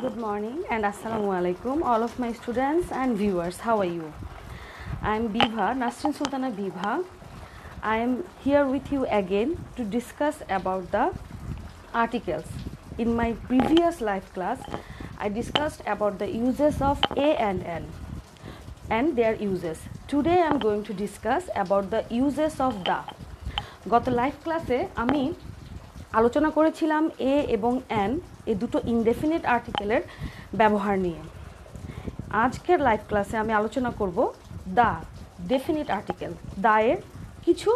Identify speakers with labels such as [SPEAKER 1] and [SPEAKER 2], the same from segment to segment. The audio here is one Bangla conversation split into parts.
[SPEAKER 1] Good morning and Assalamu alaikum, all of my students and viewers. How are you? I am Bibha, Nasrin Sultana Bibha. I am here with you again to discuss about the articles. In my previous live class, I discussed about the uses of A and N and their uses. Today I am going to discuss about the uses of the. গত লাইভ ক্লাসে আমি আলোচনা করেছিলাম এ এবং এন এই দুটো ইনডেফিনিট আর্টিকেলের ব্যবহার নিয়ে। আজকের লাইভ ক্লাসে আমি আলোচনা করব দা ডেফিনিট আর্টিকেল দায়ের কিছু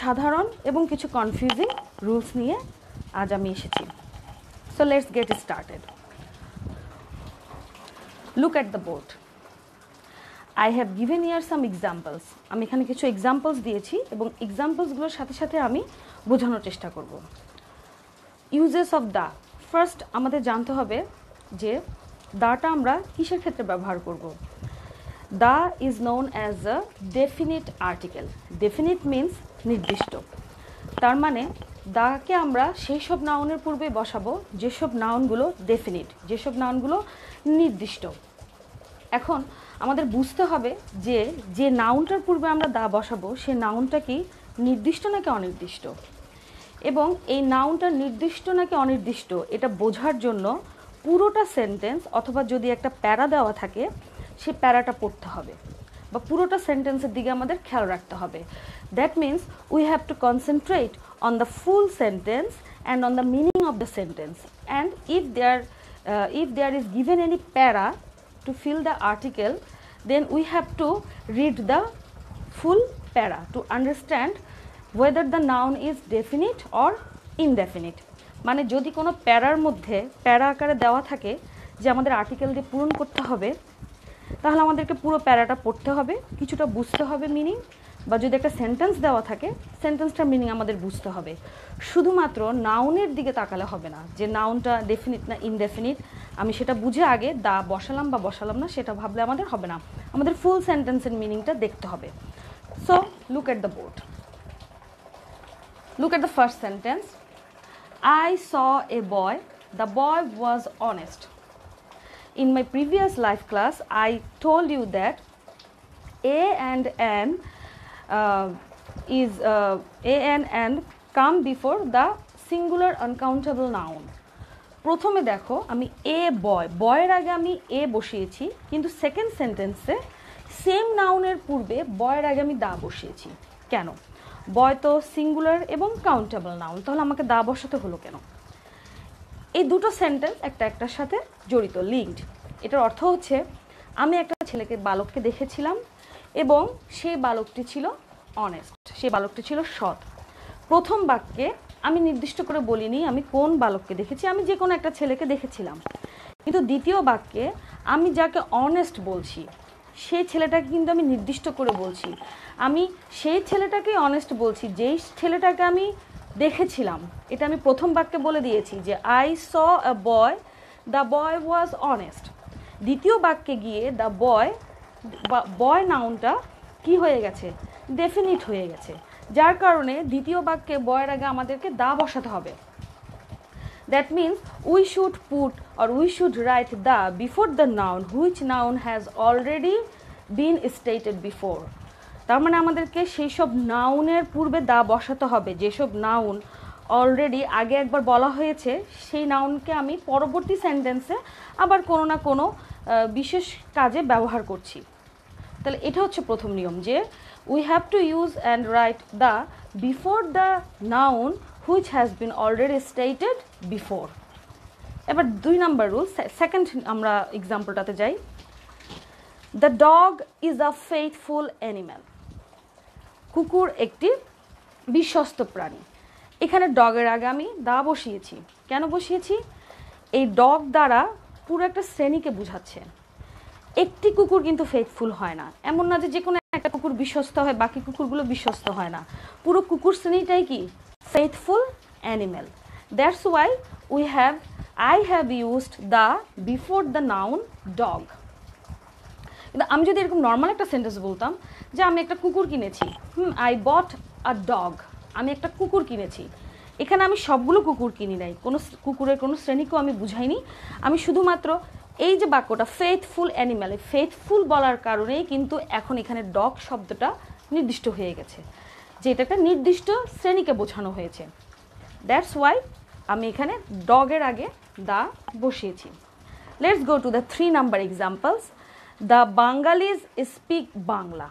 [SPEAKER 1] সাধারণ এবং কিছু কনফিউজিং রুলস নিয়ে আজ আমি এসেছি। So let's get started look at the board I have given here some examples আমি এখানে কিছু এক্সাম্পলস দিয়েছি এবং এক্সাম্পলসগুলোর সাথে সাথে আমি বোঝানোর চেষ্টা করব। ইউজেস অফ দা ফার্স্ট আমাদের জানতে হবে যে দাটা আমরা কিসের ক্ষেত্রে ব্যবহার করব? The is known as a definite article. Definite means নির্দিষ্ট। তার মানে দাকে আমরা সেই সব নাউনের পূর্বে বসাবো, যেসব নাউনগুলো ডেফিনিট, যেসব নাউনগুলো নির্দিষ্ট। এখন আমাদের বুঝতে হবে যে যে নাউনটার পূর্বে আমরা দা বসাবো, সে নাউনটা কি নির্দিষ্ট নাকি অনির্দিষ্ট? এবং এই নাউনটা নির্দিষ্ট নাকি অনির্দিষ্ট, এটা বোঝার জন্য পুরোটা সেন্টেন্স অথবা যদি একটা প্যারা দেওয়া থাকে, সে প্যারাটা পড়তে হবে বা পুরোটা সেন্টেন্সের দিকে আমাদের খেয়াল রাখতে হবে। That means we have to concentrate on the full sentence and on the meaning of the sentence and if there if there is given any para to fill the article then we have to read the full para to understand whether the noun is definite or indefinite. মানে যদি কোনো প্যারার মধ্যে, প্যারা আকারে দেওয়া থাকে, যে আমাদের আর্টিকেল দিয়ে পূরণ করতে হবে, তাহলে আমাদেরকে পুরো প্যারাটা পড়তে হবে, কিছুটা বুঝতে হবে মিনিং বা যদি একটা সেন্টেন্স দেওয়া থাকে সেন্টেন্সটার মিনিং আমাদের বুঝতে হবে। শুধুমাত্র নাউনের দিকে তাকালে হবে না, যে নাউনটা ডেফিনিট না ইনডেফিনিট আমি সেটা বুঝে আগে দা বসালাম বা বসালাম না, সেটা ভাবলে আমাদের হবে না। আমাদের ফুল সেন্টেন্সের মিনিংটা দেখতে হবে। So look at the board look at the first sentence I saw a boy the boy was honest in my previous life class i told you that a and n uh, is uh, a and n come before the singular uncountable noun. প্রথমে দেখো আমি এ বয় বয়ের আগে আমি এ বসিয়েছি কিন্তু সেকেন্ড সেন্টেন্সে সেম নাউনের পূর্বে বয়ের আগে আমি দা বসিয়েছি। কেন? বয় তো সিঙ্গুলার এবং কাউন্টেবল নাউন তাহলে আমাকে দা বসাতে হলো কেন? এই দুটো সেন্টেন্স একটা একটার সাথে জড়িত লিঙ্কড এটার অর্থ হচ্ছে, আমি একটা ছেলেকে বালককে দেখেছিলাম এবং সেই বালকটি ছিল অনেস্ট সেই বালকটি ছিল সৎ। প্রথম বাক্যে আমি নির্দিষ্ট করে বলিনি আমি কোন বালককে দেখেছি, আমি যে কোনো একটা ছেলেকে দেখেছিলাম। কিন্তু দ্বিতীয় বাক্যে আমি যাকে অনেস্ট বলছি সেই ছেলেটাকে কিন্তু আমি নির্দিষ্ট করে বলছি। আমি সেই ছেলেটাকেই অনেস্ট বলছি, যেই ছেলেটাকে আমি দেখেছিলাম। এটা আমি প্রথম বাক্যে বলে দিয়েছি যে I saw a boy the boy was honest দ্বিতীয় বাক্যে গিয়ে দ্য বয় বয় নাউনটা কি হয়ে গেছে? ডেফিনিট হয়ে গেছে। যার কারণে দ্বিতীয় বাক্যে বয়ের আগে আমাদেরকে দা বসাতে হবে। That means we should put or we should write the before the noun which noun has already been stated before তার মানে আমাদেরকে সেই সব নাউনের পূর্বে দা বসাতে হবে। যেসব নাউন অলরেডি আগে একবার বলা হয়েছে, সেই নাউনকে আমি পরবর্তী সেন্টেন্সে আবার কোনো না কোনো বিশেষ কাজে ব্যবহার করছি। তাহলে এটা হচ্ছে প্রথম নিয়ম যে we have to use and write the before the noun which has been already stated before এবার দুই নাম্বার রুল সেকেন্ড আমরা এক্সাম্পলটাতে যাই। The dog is a faithful animal কুকুর একটি বিশ্বস্ত প্রাণী। এখানে ডগের আগে আমি দা বসিয়েছি। কেন বসিয়েছি? এই ডগ দ্বারা পুরো একটা শ্রেণীকে বুঝাচ্ছে। একটি কুকুর কিন্তু ফেথফুল হয় না। এমন না যে যে কোনো একটা কুকুর বিশ্বস্ত হয়, বাকি কুকুরগুলো বিশ্বস্ত হয় না। পুরো কুকুর শ্রেণীটাই কি? Faithful animal that's why we have I have used the before the noun dog কিন্তু আমি যদি এরকম নর্মাল একটা সেন্টেন্স বলতাম যে আমি একটা কুকুর কিনেছি, হুম আই বট আ ডগ আমি একটা কুকুর কিনেছি। এখানে আমি সবগুলো কুকুর কিনি নাই। কোনো কুকুরের কোনো শ্রেণীকেও আমি বুঝাইনি। আমি শুধুমাত্র এই যে বাক্যটা ফেথফুল অ্যানিম্যাল ফেথফুল বলার কারণেই কিন্তু এখন এখানে ডগ শব্দটা নির্দিষ্ট হয়ে গেছে। যে এটা একটা নির্দিষ্ট শ্রেণীকে বোঝানো হয়েছে। দ্যাটস ওয়াই আমি এখানে ডগের আগে দা বসিয়েছি। Let's go to the three number examples the Bengalis speak Bangla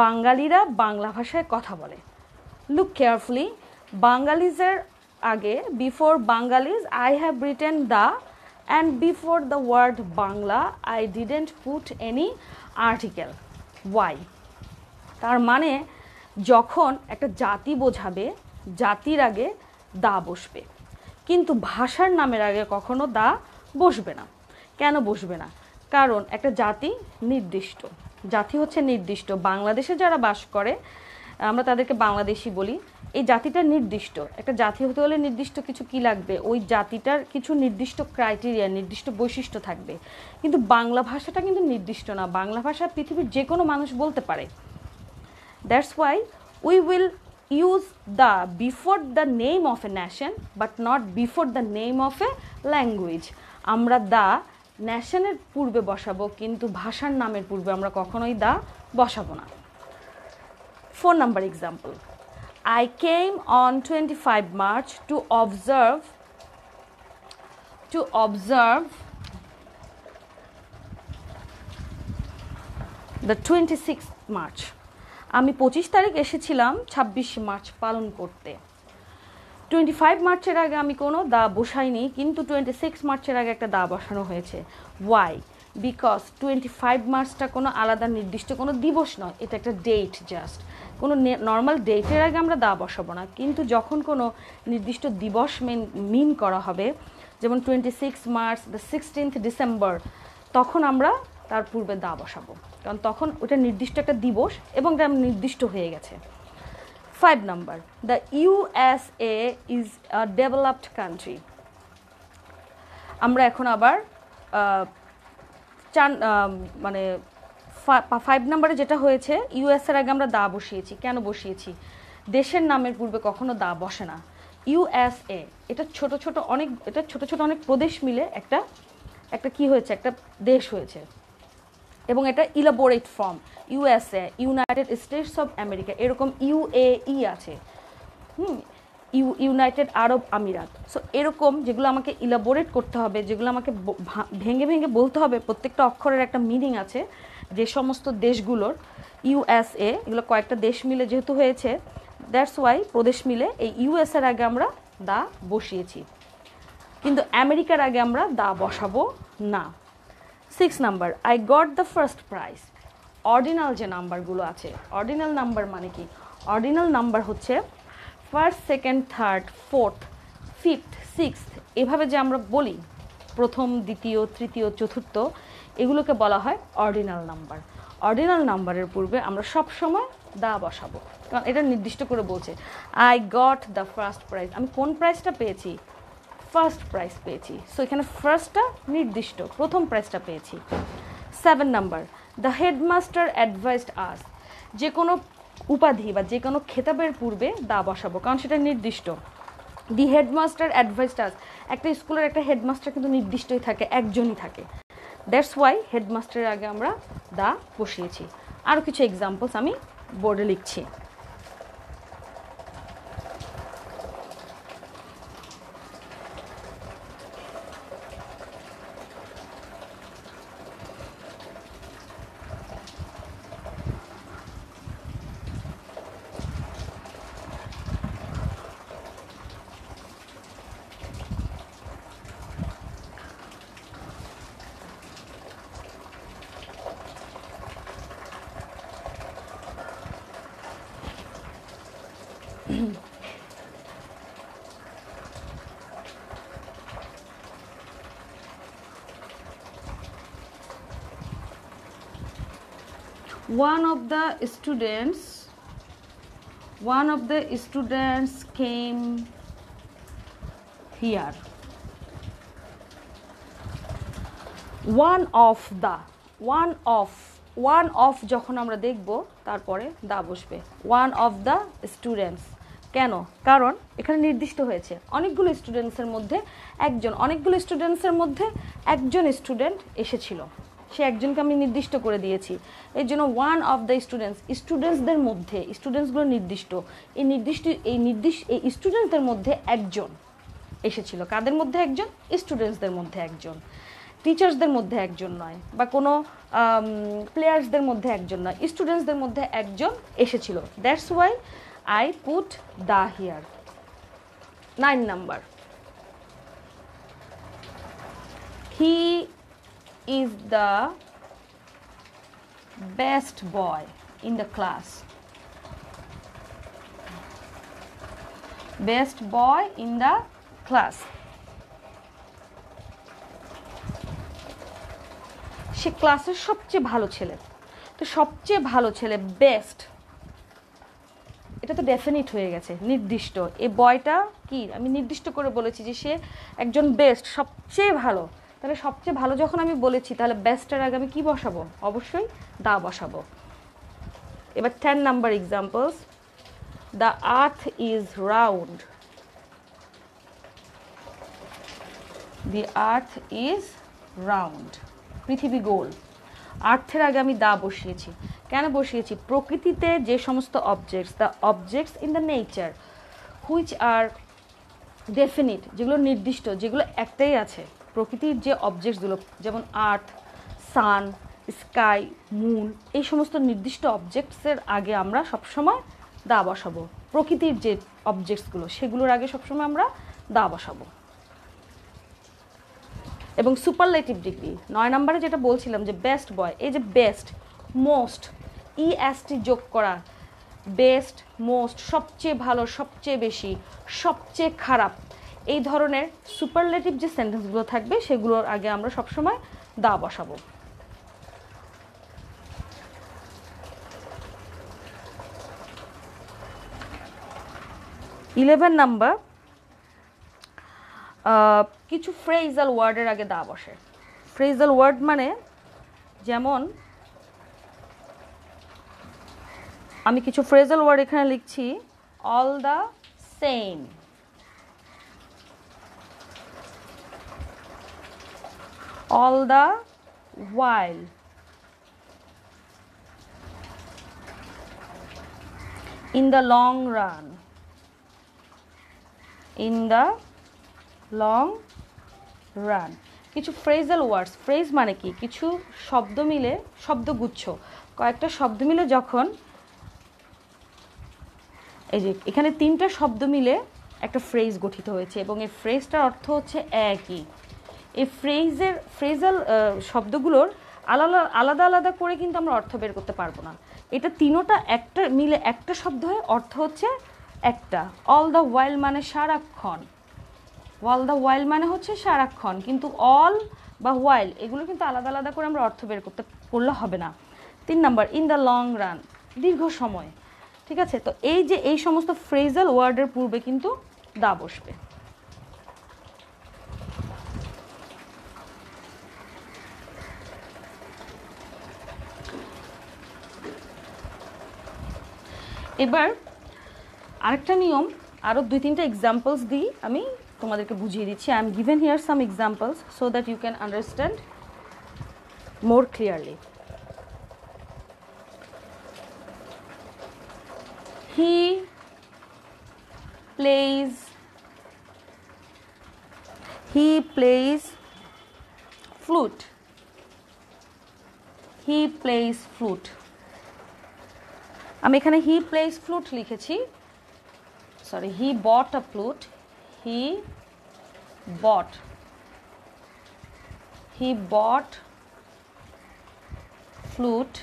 [SPEAKER 1] বাঙালিরা বাংলা ভাষায় কথা বলে। লুক কেয়ারফুলি বাঙালিজের আগে before Bengalis I have written the and before the word Bangla I didn't put any article why তার মানে যখন একটা জাতি বোঝাবে, জাতির আগে দা বসবে। কিন্তু ভাষার নামের আগে কখনো দা বসবে না। কেন বসবে না? কারণ একটা জাতি নির্দিষ্ট। জাতি হচ্ছে নির্দিষ্ট। বাংলাদেশে যারা বাস করে, আমরা তাদেরকে বাংলাদেশি বলি। এই জাতিটা নির্দিষ্ট। একটা জাতি হতে হলে নির্দিষ্ট কিছু কি লাগবে? ওই জাতিটার কিছু নির্দিষ্ট ক্রাইটেরিয়া নির্দিষ্ট বৈশিষ্ট্য থাকবে। কিন্তু বাংলা ভাষাটা কিন্তু নির্দিষ্ট না। বাংলা ভাষা পৃথিবীর যে কোনো মানুষ বলতে পারে। That's why we will use the before the name of a nation, but not before the name of a language. আমরা দা ন্যাশনের পূর্বে বসাবো, কিন্তু ভাষার নামের পূর্বে আমরা কখনোই দা বসাবো না। Four number example on twenty five March to observe to observe the twenty six March আমি পঁচিশ তারিখ এসেছিলাম, ছাব্বিশ মার্চ পালন করতে। টোয়েন্টি ফাইভ মার্চের আগে আমি কোনো দা বসাইনি, কিন্তু টোয়েন্টি সিক্স মার্চের আগে একটা দা বসানো হয়েছে। ওয়াই বিকজ টোয়েন্টি ফাইভ মার্চটা কোনো আলাদা নির্দিষ্ট কোনো দিবস নয়, এটা একটা ডেট জাস্ট কোনো নর্মাল ডেটের আগে আমরা দা বসাবো না, কিন্তু যখন কোনো নির্দিষ্ট দিবস মেন মিন করা হবে, যেমন twenty six March the sixteenth December তখন আমরা তার পূর্বে দা বসাবো। কারণ তখন ওটা নির্দিষ্ট একটা দিবস এবং এটা নির্দিষ্ট হয়ে গেছে। Five number the USA is a developed country আমরা এখন আবার আহ, মানে ফাইভ নাম্বারে যেটা হয়েছে ইউএস এর আগে আমরা দা বসিয়েছি। কেন বসিয়েছি? দেশের নামের পূর্বে কখনো দা বসে না। ইউএসএ এটা ছোট ছোট অনেক এটা ছোট ছোট অনেক প্রদেশ মিলে একটা একটা কি হয়েছে? একটা দেশ হয়েছে। এবং এটা elaborate form USA United States of America এরকম ইউএই আছে। হুম ইউ ইউনাইটেড আরব আমিরাত সো এরকম যেগুলো আমাকে ইলাবোরেট করতে হবে, যেগুলো আমাকে ভেঙে ভেঙে বলতে হবে, প্রত্যেকটা অক্ষরের একটা মিনিং আছে, যে সমস্ত দেশগুলোর ইউএসএ এগুলো কয়েকটা দেশ মিলে যেহেতু হয়েছে দ্যাটস ওয়াই প্রদেশ মিলে এই ইউএস এর আগে আমরা দা বসিয়েছি। কিন্তু আমেরিকার আগে আমরা দা বসাবো না। Six number I got the first prize ordinal যে নাম্বারগুলো আছে অর্ডিনাল নাম্বার মানে কি? অর্ডিনাল নাম্বার হচ্ছে first second third fourth fifth sixth এভাবে যে আমরা বলি, প্রথম, দ্বিতীয়, তৃতীয়, চতুর্থ, এগুলোকে বলা হয় অর্ডিনাল নাম্বার। অর্ডিনাল নাম্বারের পূর্বে আমরা সব সময় দা বসাবো, কারণ এটা নির্দিষ্ট করে বলছে I got the first prize আমি কোন প্রাইজটা পেয়েছি? ফার্স্ট প্রাইজ পেয়েছি। সো এখানে ফার্স্টটা নির্দিষ্ট, প্রথম প্রাইজটা পেয়েছি। Seven number the headmaster advised us যে কোনো উপাধি বা যে কোনো খেতাবের পূর্বে দা বসাবো, কারণ সেটা নির্দিষ্ট। দি হেডমাস্টার অ্যাডভাইসড আস একটা স্কুলের একটা হেডমাস্টার কিন্তু নির্দিষ্টই থাকে, একজনই থাকে। দ্যাটস ওয়াই হেডমাস্টারের আগে আমরা দা বসিয়েছি। আরও কিছু এক্সাম্পলস আমি বোর্ডে লিখছি। One of the students one of the students came here one of the one of one of যখন আমরা দেখব তারপরে দা বসবে one of the students কেন? কারণ এখানে নির্দিষ্ট হয়েছে। অনেকগুলো স্টুডেন্টসের মধ্যে একজন, অনেকগুলো স্টুডেন্টসের মধ্যে একজন স্টুডেন্ট এসেছিল। সে একজনকে আমি নির্দিষ্ট করে দিয়েছি। এর জন্য ওয়ান অফ দ্য স্টুডেন্টস স্টুডেন্টসদের মধ্যে স্টুডেন্টসগুলো নির্দিষ্ট। এই নির্দিষ্ট এই নির্দিষ্ট, এই স্টুডেন্টসদের মধ্যে একজন এসেছিল। কাদের মধ্যে একজন? স্টুডেন্টসদের মধ্যে একজন। টিচার্সদের মধ্যে একজন নয় বা কোনো প্লেয়ার্সদের মধ্যে একজন নয়। স্টুডেন্টসদের মধ্যে একজন এসেছিল। That's why I put the here nine number he is the best boy in the class best boy in the class সে ক্লাসের সবচেয়ে ভালো ছেলে। তো সবচেয়ে ভালো ছেলে বেস্ট এটা তো ডেফিনিট হয়ে গেছে, নির্দিষ্ট। এ বয়টা কি? আমি নির্দিষ্ট করে বলেছি যে সে একজন বেস্ট সবচেয়ে ভালো। তাহলে সবচেয়ে ভালো যখন আমি বলেছি, তাহলে বেস্টের আগে আমি কী বসাবো? অবশ্যই দা বসাবো। এবার ten number examples the earth is round the earth is round পৃথিবী গোল। আর্থের আগে আমি দা বসিয়েছি। কেন বসিয়েছি? প্রকৃতিতে যে সমস্ত objects the objects in the nature which are definite যেগুলো নির্দিষ্ট, যেগুলো একটাই আছে, প্রকৃতির যে অবজেক্টসগুলো যেমন আর্থ সান স্কাই মুন এই সমস্ত নির্দিষ্ট অবজেক্টসের আগে আমরা সবসময় দা বসাবো। প্রকৃতির যে অবজেক্টসগুলো সেগুলোর আগে সবসময় আমরা দা বসাবো। এবং সুপারলেটিভ ডিগ্রি নয় নম্বরে যেটা বলছিলাম যে বেস্ট বয় এই যে বেস্ট মোস্ট ই এসটি যোগ করা বেস্ট মোস্ট সবচেয়ে ভালো, সবচেয়ে বেশি, সবচেয়ে খারাপ, এই ধরনের সুপারলেটিভ যে সেন্টেন্সগুলো থাকবে সেগুলোর আগে আমরা সবসময় দা বসাবো। ইলেভেন নাম্বার কিছু ফ্রেজাল ওয়ার্ডের আগে দা বসে। ফ্রেজাল ওয়ার্ড মানে যেমন আমি কিছু ফ্রেজাল ওয়ার্ড এখানে লিখছি। All the same all the while in the long run in the long run কিছু ফ্রেজাল ওয়ার্ডস ফ্রেজ মানে কি? কিছু শব্দ মিলে শব্দগুচ্ছ। কয়েকটা শব্দ মিলে যখন এই যে, এখানে তিনটা শব্দ মিলে একটা ফ্রেজ গঠিত হয়েছে এবং এই ফ্রেজটার অর্থ হচ্ছে একই। এই ফ্রেজের ফ্রেজাল শব্দগুলোর আলাদা আলাদা আলাদা করে কিন্তু আমরা অর্থ বের করতে পারব না। এটা তিনোটা, একটা মিলে একটা শব্দ হয়ে, অর্থ হচ্ছে একটা। অল দ্য ওয়াইল মানে সারাক্ষণ। অল দ্য ওয়াইল মানে হচ্ছে সারাক্ষণ, কিন্তু অল বা ওয়াইল এগুলো কিন্তু আলাদা আলাদা করে আমরা অর্থ বের করতে, করলে হবে না। তিন number in the long run দীর্ঘ সময়। ঠিক আছে? তো এই যে এই সমস্ত ফ্রেজাল ওয়ার্ডের পূর্বে কিন্তু দা বসবে। এবার আরেকটা নিয়ম আরও দুই তিনটা এক্সাম্পলস দিই, আমি তোমাদেরকে বুঝিয়ে দিচ্ছি। I am given here some examples so that you can understand more clearly he plays he plays flute he plays flute আমি এখানে হি প্লেজ ফ্লুট লিখেছি sorry he bought a flute he bought he bought flute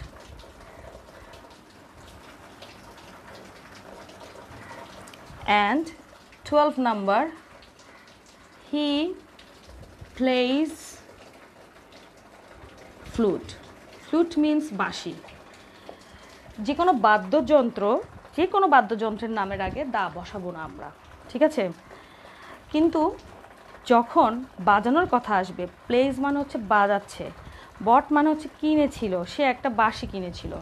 [SPEAKER 1] and 12 number, he plays flute. Flute means বাঁশি. যে কোনো বাদ্যযন্ত্র যে কোনো বাদ্যযন্ত্রের নামের আগে দা বসাবো না আমরা, ঠিক আছে? কিন্তু যখন বাজানোর কথা আসবে প্লেজ মানে হচ্ছে বাজাচ্ছে বট মানে হচ্ছে কিনেছিল, সে একটা বাঁশি কিনেছিল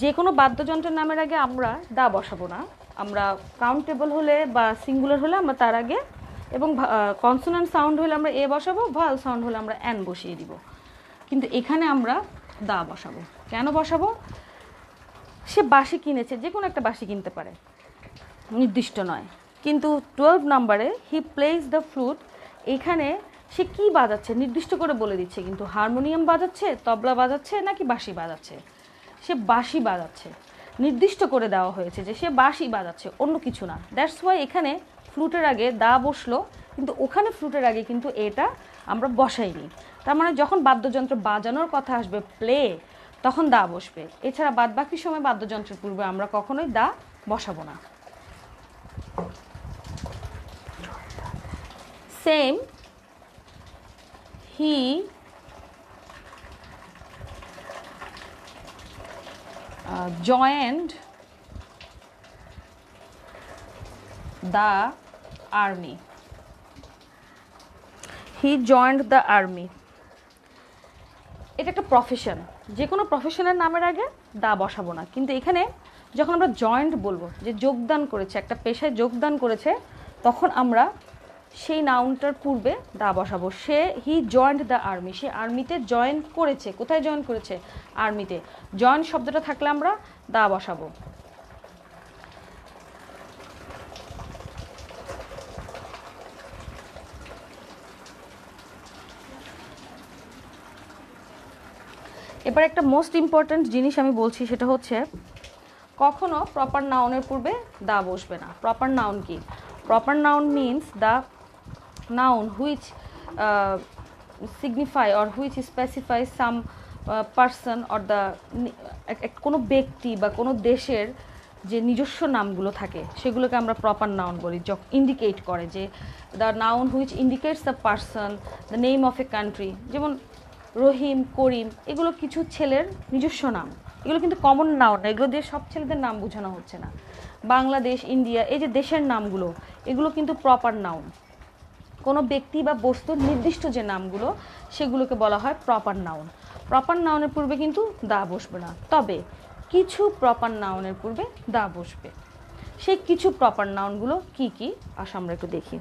[SPEAKER 1] যে কোনো বাদ্যযন্ত্রের নামের আগে আমরা দা বসাবো না আমরা কাউন্টেবল হলে বা সিঙ্গুলার হলে আমরা তার আগে এবং কনসোনান্ট সাউন্ড হলে আমরা এ বসাবো ভালো সাউন্ড হলে আমরা অ্যান বসিয়ে দিব। কিন্তু এখানে আমরা দা বসাবো। কেন বসাবো? সে বাসি কিনেছে, যে কোনো একটা বাসি কিনতে পারে। নির্দিষ্ট নয়। কিন্তু টুয়েলভ নাম্বারে হি প্লেস দ্য ফ্লুট এখানে সে কি বাজাচ্ছে? নির্দিষ্ট করে বলে দিচ্ছে, কিন্তু হারমোনিয়াম বাজাচ্ছে, তবলা বাজাচ্ছে নাকি বাঁশি বাজাচ্ছে? সে বাঁশি বাজাচ্ছে। নির্দিষ্ট করে দেওয়া হয়েছে যে সে বাঁশি বাজাচ্ছে, অন্য কিছু না। দ্যাটস ওয়াই এখানে ফ্লুটের আগে দা বসল, কিন্তু ওখানে ফ্লুটের আগে কিন্তু এটা আমরা বসাইনি। তার মানে যখন বাদ্যযন্ত্র বাজানোর কথা আসবে প্লে, তখন দা বসবে। এছাড়া বাদ বাকি সময় বাদ্যযন্ত্রের পূর্বে আমরা কখনোই দা বসাবো না। Same he uh, joined the army. He joined the army. এটা একটা প্রফেশন যে কোনো প্রফেশনের নামের আগে দা বসাবো না। কিন্তু এখানে যখন আমরা জয়েন্ট বলব যে যোগদান করেছে একটা পেশায় যোগদান করেছে তখন আমরা সেই নাউনটার পূর্বে দা বসাবো। সে হি জয়েন্ট দ্য আর্মি সে আর্মিতে জয়েন করেছে। কোথায় জয়েন করেছে? আর্মিতে জয়েন শব্দটা থাকলে আমরা দা বসাবো। এবার একটা মোস্ট ইম্পর্ট্যান্ট জিনিস আমি বলছি, সেটা হচ্ছে কখনো প্রপার নাউনের পূর্বে দা বসবে না। প্রপার নাউন কি? Proper noun means the noun which uh, signify or which specifies some uh, person or the কোনো ব্যক্তি বা কোনো দেশের যে নিজস্ব নামগুলো থাকে সেগুলোকে আমরা প্রপার নাউন বলি ইন্ডিকেট করে যে the noun which indicates the person the name of a country যেমন রহিম করিম এগুলো কিছু ছেলের নিজস্ব নাম। এগুলো কিন্তু কমন নাউন না এগুলো দিয়ে সব ছেলেদের নাম বোঝানো হচ্ছে না। বাংলাদেশ ইন্ডিয়া এই যে দেশের নামগুলো এগুলো কিন্তু প্রপার নাউন কোনো ব্যক্তি বা বস্তুর নির্দিষ্ট যে নামগুলো, সেগুলোকে বলা হয় প্রপার নাউন প্রপার নাউনের পূর্বে কিন্তু দা বসবে না। তবে কিছু প্রপার নাউনের পূর্বে দা বসবে। সেই কিছু প্রপার নাউনগুলো কি কি? আসা আমরা একটু দেখি।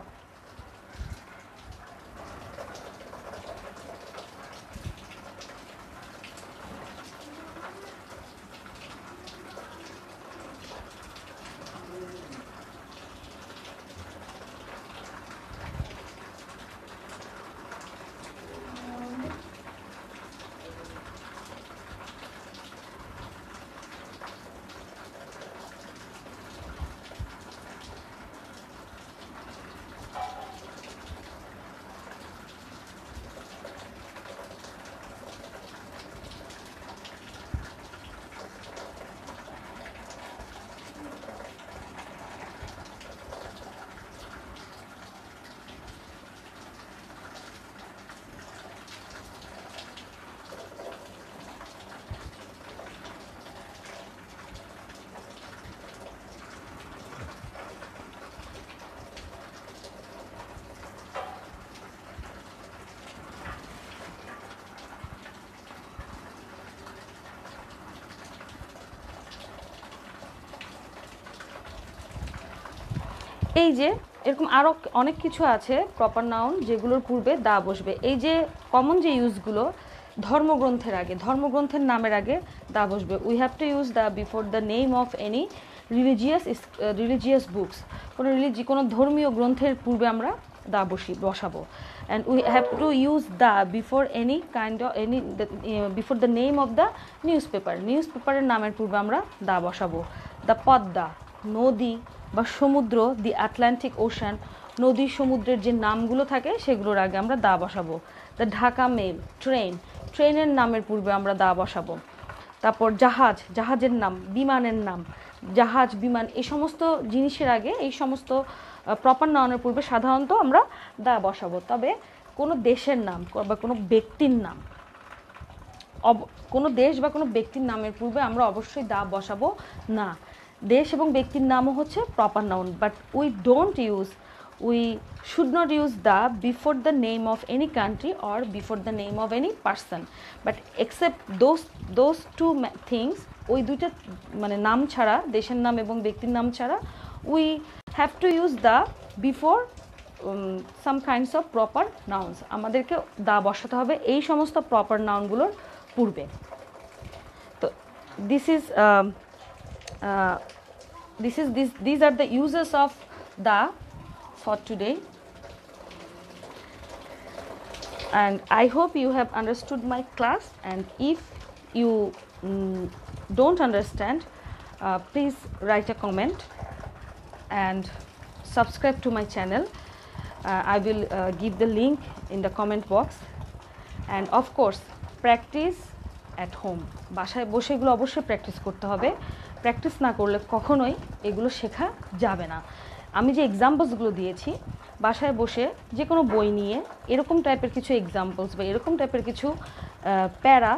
[SPEAKER 1] এই যে, এরকম আরও অনেক কিছু আছে প্রপার নাউন যেগুলোর পূর্বে দা বসবে। এই যে কমন যে ইউজগুলো ধর্মগ্রন্থের আগে, ধর্মগ্রন্থের নামের আগে দা বসবে। We have to use the before the name of any religious religious books কোনো রিলিজি কোনো ধর্মীয় গ্রন্থের পূর্বে আমরা দা বসি, বসাবো। And we have to use the before any kind of any before the name of the newspaper news পেপারের নামের পূর্বে আমরা দা বসাবো। দ্য পদ্মা নদী বা সমুদ্র দি আটলান্টিক ওশান নদী সমুদ্রের যে নামগুলো থাকে, সেগুলোর আগে আমরা দা বসাবো। দ্য ঢাকা মেল ট্রেন ট্রেনের নামের পূর্বে আমরা দা বসাবো। তারপর জাহাজ, জাহাজের নাম, বিমানের নাম। জাহাজ, বিমান, এই সমস্ত জিনিসের আগে, এই সমস্ত প্রপার নাউনের পূর্বে সাধারণত আমরা দা বসাবো। তবে কোনো দেশের নাম বা কোনো ব্যক্তির নাম কোনো দেশ বা কোনো ব্যক্তির নামের পূর্বে আমরা অবশ্যই দা বসাবো না। দেশ এবং ব্যক্তির নামও হচ্ছে proper noun but we don't use we should not use the before the name of any country or before the name of any person but except those those two things ওই দুইটা মানে নাম ছাড়া, দেশের নাম এবং ব্যক্তির নাম ছাড়া we have to use the before some kinds of proper nouns আমাদেরকে দা বসাতে হবে এই সমস্ত প্রপার নাউনগুলোর পূর্বে। তো this is this is this these are the uses of the for today and i hope you have understood my class and if you mm, don't understand uh, please write a comment and subscribe to my channel uh, i will uh, give the link in the comment box and of course practice at home বাসায় বসে এগুলো অবশ্যই প্র্যাকটিস করতে হবে প্র্যাকটিস না করলে কখনোই এগুলো শেখা যাবে না। আমি যে এক্সাম্পলসগুলো দিয়েছি, বাসায় বসে যে কোনো বই নিয়ে এরকম টাইপের কিছু এক্সাম্পলস বা এরকম টাইপের কিছু প্যারা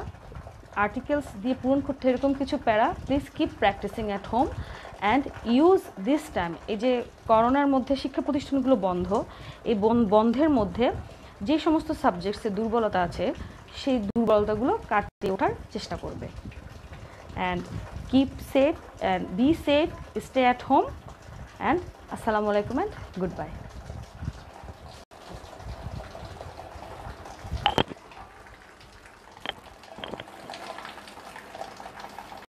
[SPEAKER 1] আর্টিকেলস দিয়ে পূরণ করতে এরকম কিছু para please keep practising at home and use this time এই যে করোনার মধ্যে শিক্ষা প্রতিষ্ঠানগুলো বন্ধ, এই বন- বন্ধের মধ্যে যে সমস্ত সাবজেক্টসে দুর্বলতা আছে, সেই দুর্বলতাগুলো কাটিয়ে ওঠার চেষ্টা করবে। And keep safe and be safe stay at home. And assalamu alaikum and goodbye